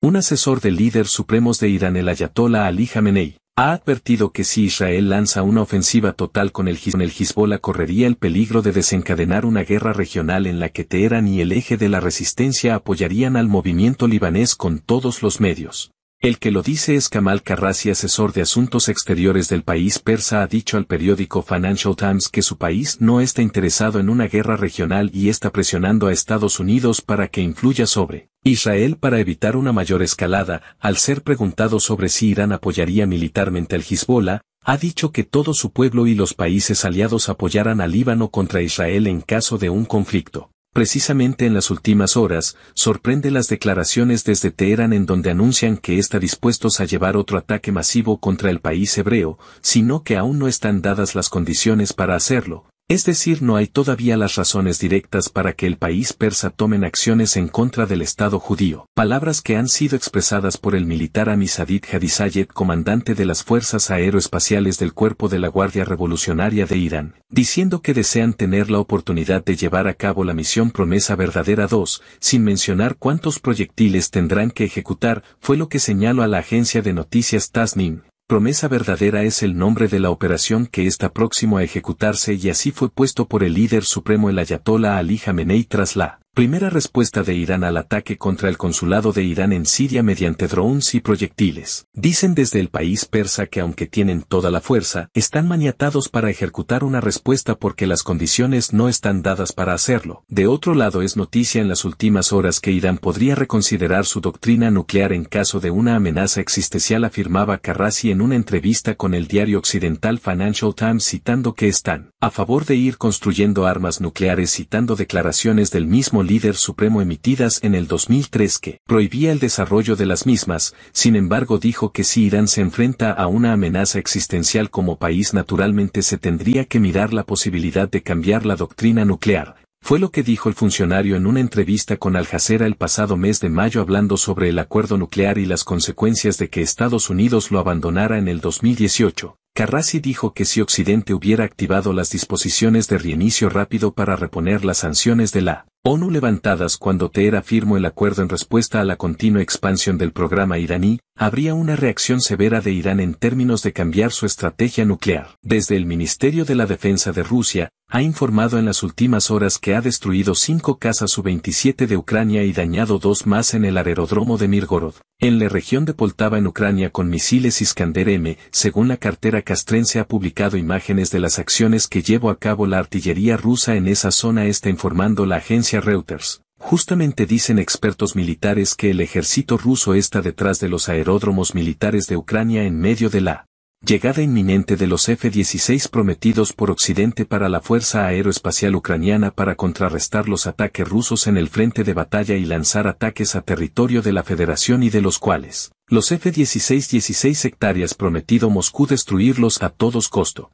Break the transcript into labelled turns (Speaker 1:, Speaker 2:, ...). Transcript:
Speaker 1: Un asesor del líder supremos de Irán el Ayatollah Ali Khamenei, ha advertido que si Israel lanza una ofensiva total con el, Hezbollah correría el peligro de desencadenar una guerra regional en la que Teherán y el eje de la resistencia apoyarían al movimiento libanés con todos los medios. El que lo dice es Kamal Karrazi, asesor de asuntos exteriores del país persa, ha dicho al periódico Financial Times que su país no está interesado en una guerra regional y está presionando a Estados Unidos para que influya sobre Israel para evitar una mayor escalada. Al ser preguntado sobre si Irán apoyaría militarmente al Hezbollah, ha dicho que todo su pueblo y los países aliados apoyaran al Líbano contra Israel en caso de un conflicto. Precisamente en las últimas horas, sorprende las declaraciones desde Teherán en donde anuncian que está dispuestos a llevar otro ataque masivo contra el país hebreo, sino que aún no están dadas las condiciones para hacerlo, es decir, no hay todavía las razones directas para que el país persa tomen acciones en contra del Estado judío. Palabras que han sido expresadas por el militar Amisadid Hadisayed, comandante de las Fuerzas Aeroespaciales del Cuerpo de la Guardia Revolucionaria de Irán, diciendo que desean tener la oportunidad de llevar a cabo la misión Promesa Verdadera 2, sin mencionar cuántos proyectiles tendrán que ejecutar, fue lo que señaló a la agencia de noticias Tasnim, Promesa verdadera es el nombre de la operación que está próximo a ejecutarse y así fue puesto por el líder supremo el Ayatollah Ali Khamenei tras la Primera respuesta de Irán al ataque contra el consulado de Irán en Siria mediante drones y proyectiles. Dicen desde el país persa que aunque tienen toda la fuerza, están maniatados para ejecutar una respuesta porque las condiciones no están dadas para hacerlo. De otro lado es noticia en las últimas horas que Irán podría reconsiderar su doctrina nuclear en caso de una amenaza existencial afirmaba Karrazi en una entrevista con el diario occidental Financial Times citando que están a favor de ir construyendo armas nucleares citando declaraciones del mismo líder supremo emitidas en el 2003 que prohibía el desarrollo de las mismas, sin embargo dijo que si Irán se enfrenta a una amenaza existencial como país naturalmente se tendría que mirar la posibilidad de cambiar la doctrina nuclear. Fue lo que dijo el funcionario en una entrevista con Al Jazeera el pasado mes de mayo hablando sobre el acuerdo nuclear y las consecuencias de que Estados Unidos lo abandonara en el 2018. Carrassi dijo que si Occidente hubiera activado las disposiciones de reinicio rápido para reponer las sanciones de la ONU levantadas cuando Teherán firmó el acuerdo en respuesta a la continua expansión del programa iraní, habría una reacción severa de Irán en términos de cambiar su estrategia nuclear. Desde el Ministerio de la Defensa de Rusia, ha informado en las últimas horas que ha destruido cinco casas Su-27 de Ucrania y dañado dos más en el aeródromo de Mirgorod, en la región de Poltava en Ucrania con misiles Iskander M, según la cartera castrense ha publicado imágenes de las acciones que llevó a cabo la artillería rusa en esa zona está informando la agencia Reuters. Justamente dicen expertos militares que el ejército ruso está detrás de los aeródromos militares de Ucrania en medio de la llegada inminente de los F-16 prometidos por Occidente para la Fuerza Aeroespacial Ucraniana para contrarrestar los ataques rusos en el frente de batalla y lanzar ataques a territorio de la Federación y de los cuales los F-16 16 hectáreas prometido Moscú destruirlos a todos costo.